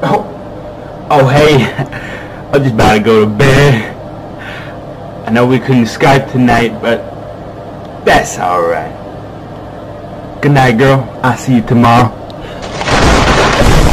Oh oh, hey, I'm just about to go to bed. I know we couldn't Skype tonight, but that's alright. Good night, girl. I'll see you tomorrow.